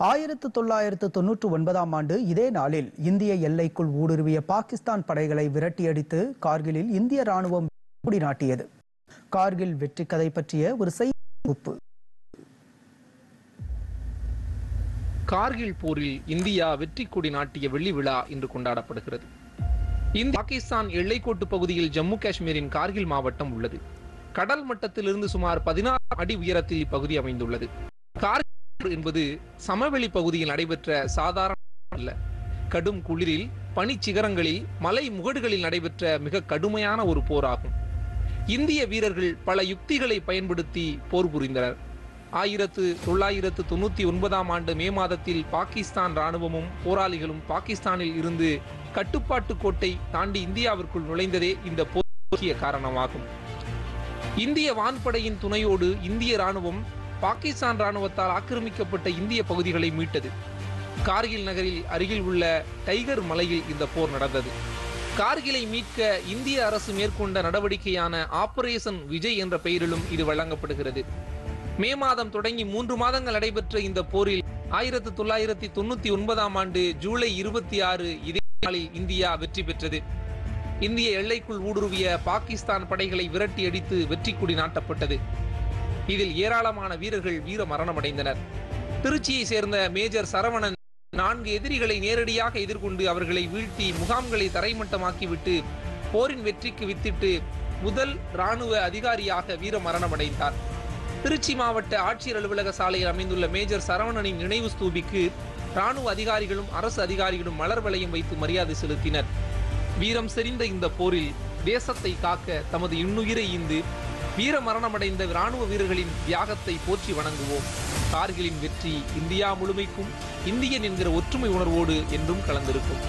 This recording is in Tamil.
ஆயிரத்து தொள்ளாயிரத்து தொன்னூற்று ஒன்பதாம் ஆண்டு இதே நாளில் இந்திய எல்லைக்குள் ஊடுருவிய பாகிஸ்தான் படைகளை விரட்டியடித்து கார்கிலில் இந்திய ராணுவம் நாட்டியது கார்கில் வெற்றி கதை பற்றிய ஒரு செய்தி தொகுப்பு கார்கில் போரில் இந்தியா வெற்றி கொடி நாட்டிய வெள்ளி விழா இன்று கொண்டாடப்படுகிறது. இந்திய பாகிஸ்தான் எல்லைக்கோட்டு பகுதியில் ஜம்மு காஷ்மீரின் கார்கில் மாவட்டம் உள்ளது. கடல் மட்டத்திலிருந்து சுமார் பதினாறு அடி உயரத்தில் இப்பகுதி அமைந்துள்ளது. கார்கில் என்பது சமவெளி பகுதியில் நடைபெற்ற சாதாரண அல்ல. கடும் குளிரில் பனிச்சிகரங்களில் மலை முகடுகளில் நடைபெற்ற மிக கடுமையான ஒரு போராகும். இந்திய வீரர்கள் பல யுக்திகளை பயன்படுத்தி போர் புரிந்தனர். ஆயிரத்து தொள்ளாயிரத்து தொண்ணூற்றி ஒன்பதாம் ஆண்டு மே மாதத்தில் பாகிஸ்தான் ராணுவமும் போராளிகளும் பாகிஸ்தானில் இருந்து கட்டுப்பாட்டு கோட்டை தாண்டி இந்தியாவிற்குள் நுழைந்ததே இந்த போர் காரணமாகும். இந்திய வான்படையின் துணையோடு இந்திய ராணுவம் பாகிஸ்தான் ராணுவத்தால் ஆக்கிரமிக்கப்பட்ட இந்திய பகுதிகளை மீட்டது. கார்கில் நகரில் அருகில் உள்ள டைகர் மலையில் இந்த போர் நடந்தது. கார்கிலை மீட்க இந்திய அரசு மேற்கொண்ட நடவடிக்கையான ஆபரேஷன் விஜய் என்ற பெயரிலும் இது வழங்கப்படுகிறது. மே மாதம் தொடங்கி மூன்று மாதங்கள் நடைபெற்ற இந்த போரில் ஆயிரத்து தொள்ளாயிரத்தி தொண்ணூத்தி ஒன்பதாம் ஆண்டு ஜூலை இருபத்தி ஆறு இதே நாளில் இந்தியா வெற்றி பெற்றது. இந்திய எல்லைக்குள் ஊடுருவிய பாகிஸ்தான் படைகளை விரட்டி அடித்து வெற்றி கொடி நாட்டப்பட்டது. இதில் ஏராளமான வீரர்கள் வீர மரணமடைந்தனர். திருச்சியை சேர்ந்த மேஜர் சரவணன் நான்கு எதிரிகளை நேரடியாக எதிர்கொண்டு அவர்களை வீழ்த்தி முகாம்களை தரைமட்டமாக்கிவிட்டு போரின் வெற்றிக்கு வித்திட்டு முதல் ராணுவ அதிகாரியாக வீர மரணமடைந்தார். திருச்சி மாவட்ட ஆட்சியர் அலுவலக சாலையில் அமைந்துள்ள மேஜர் சரவணனின் நினைவு ஸ்தூபிக்கு ராணுவ அதிகாரிகளும் அரசு அதிகாரிகளும் மலர் வளையம் வைத்து மரியாதை செலுத்தினர். வீரம் செறிந்த இந்த போரில் தேசத்தை காக்க தமது இன்னுயிரை ஈந்து வீர மரணமடைந்த ராணுவ வீரர்களின் தியாகத்தை போற்றி வணங்குவோம். கார்கிலின் வெற்றி இந்தியா முழுமைக்கும் இந்தியன் என்கிற ஒற்றுமை உணர்வோடு என்றும் கலந்திருக்கும்.